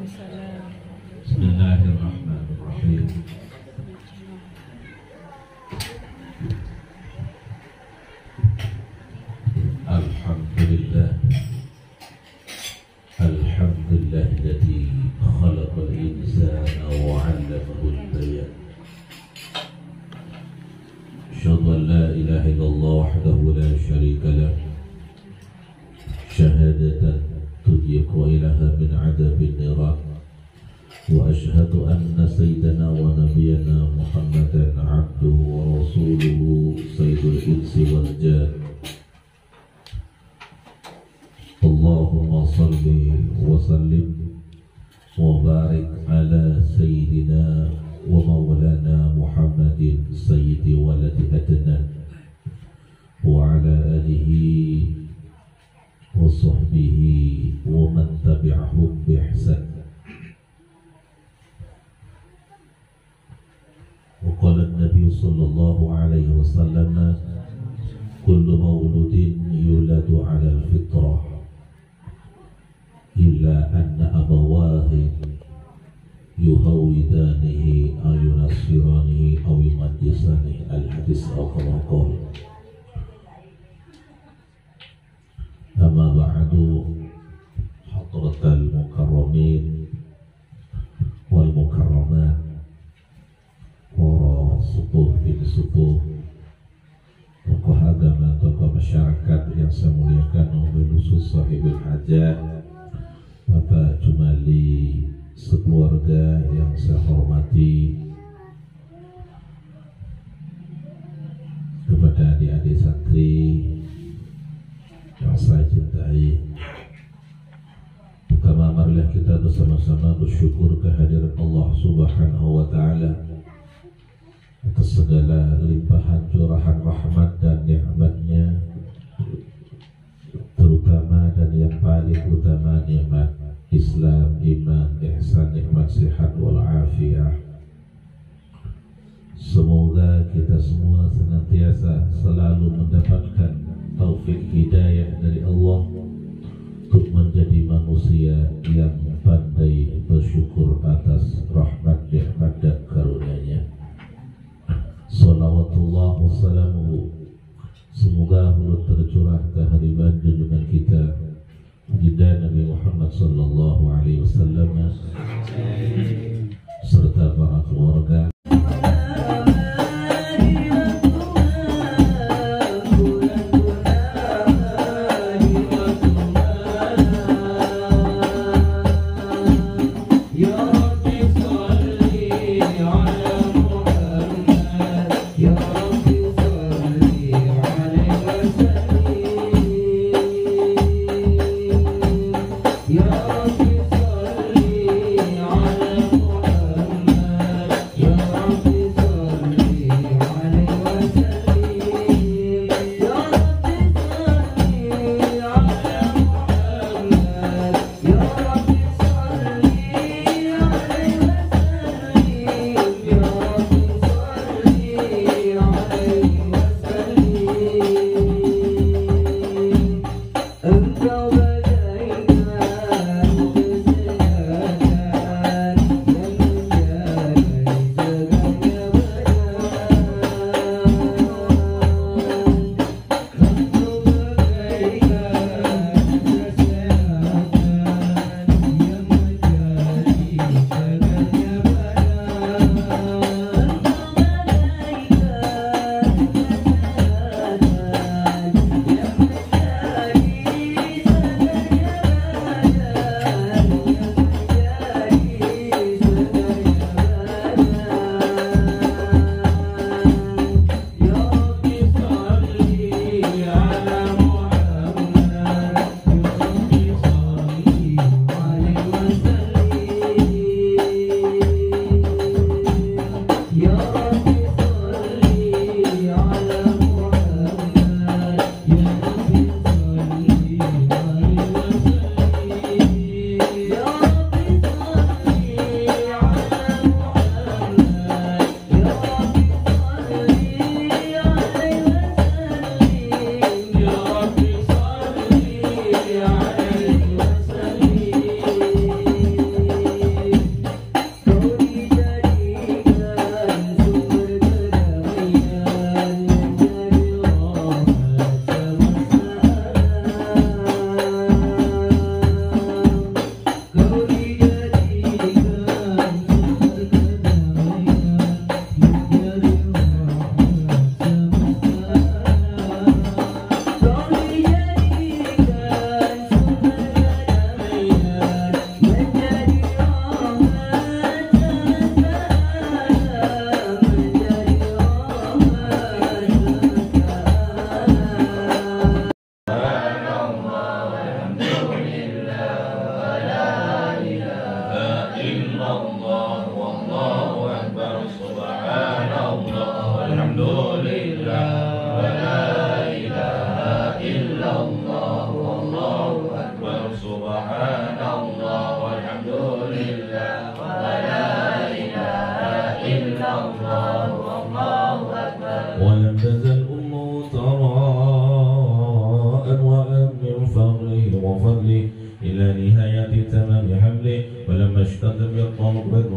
بسم الله الرحمن الرحيم. الحمد لله. الحمد لله الذي خلق الإنسان وعلمه البيان. أشهد أن لا إله إلا الله وحده لا شريك له. شهادة تجيك إلها من عذاب النيران. وأشهد أن سيدنا ونبينا محمدا وصحبه ومن تبعهم بإحسان. وقال النبي صلى الله عليه وسلم كل مولود يولد على الفطرة إلا أن أبواه يهودانه أو ينصرانه أو يمجسانه. الحديث أو كما قال. Bersyukur kehadiran Allah Subhanahu wa taala atas segala limpahan curahan rahmat dan nikmatnya terutama dan yang paling utama nikmat Islam, iman, ihsan, nikmat sehat wal afiah Semoga kita semua senantiasa selalu mendapatkan estando meu irmão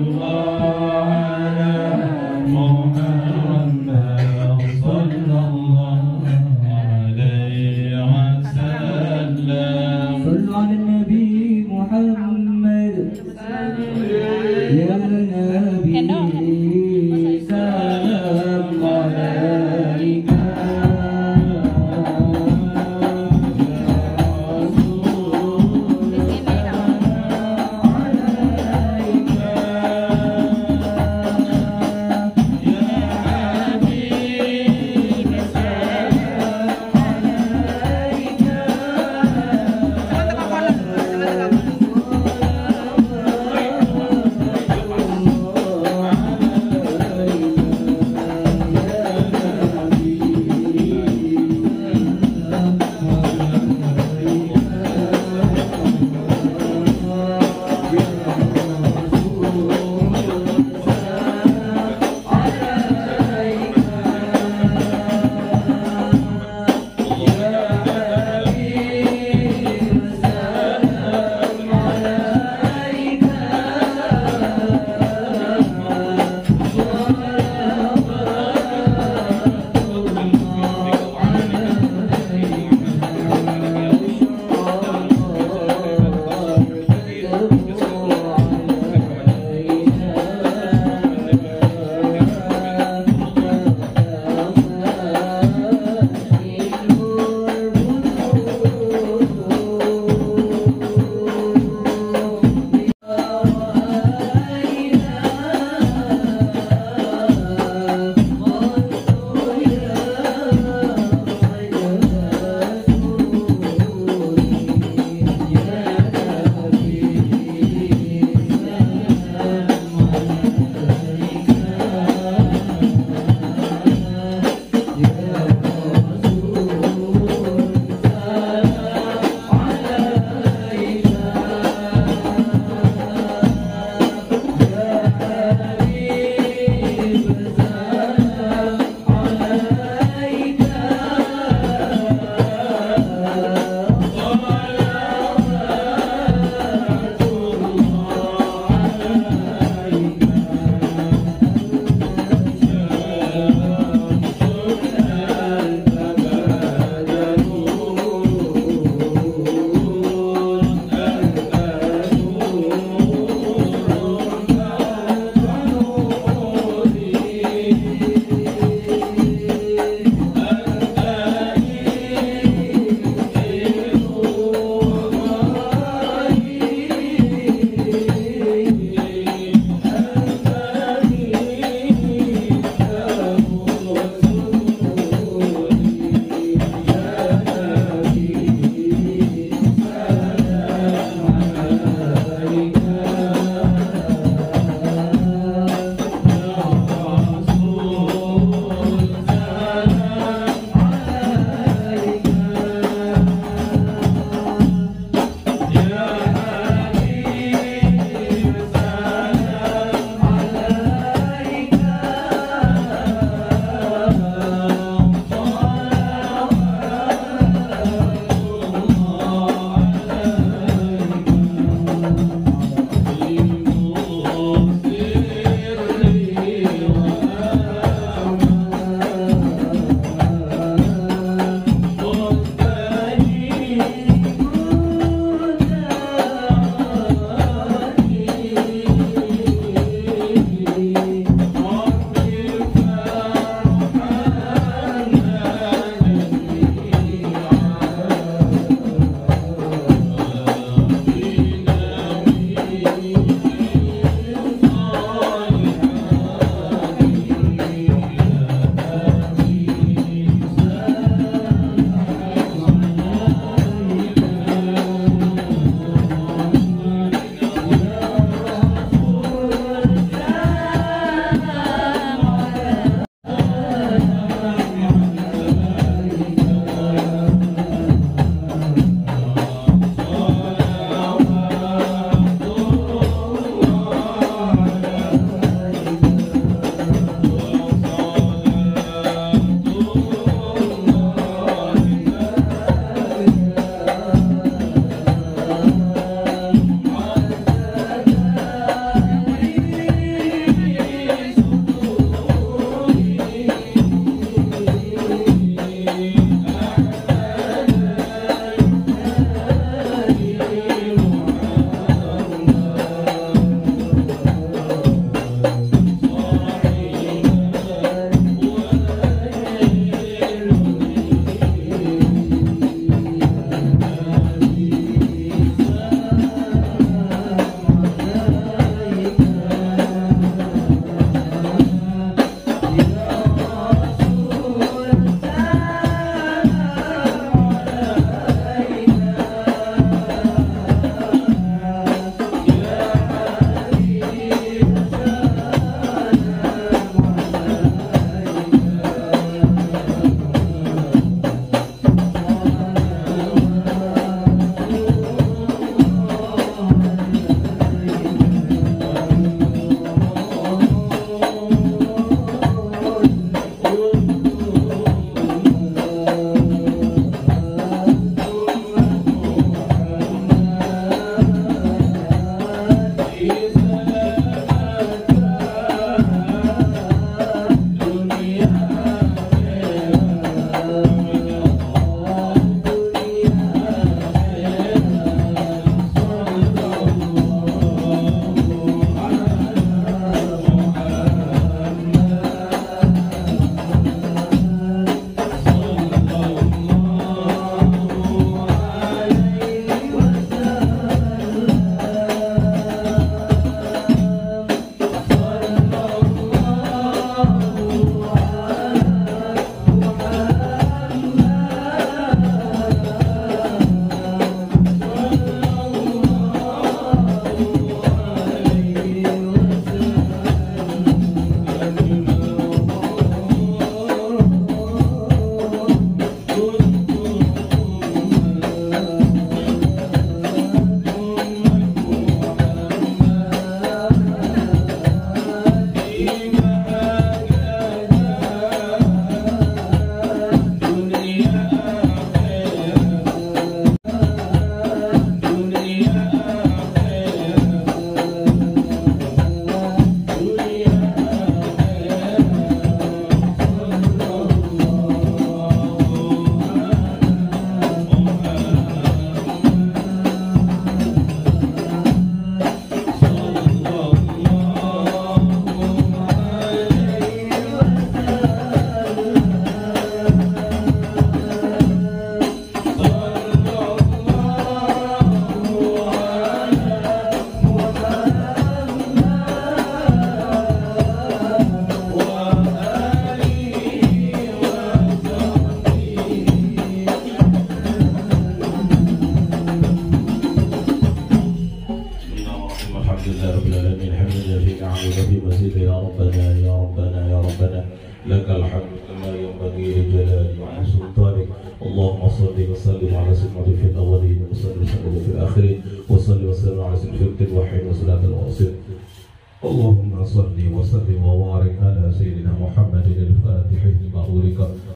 Allah.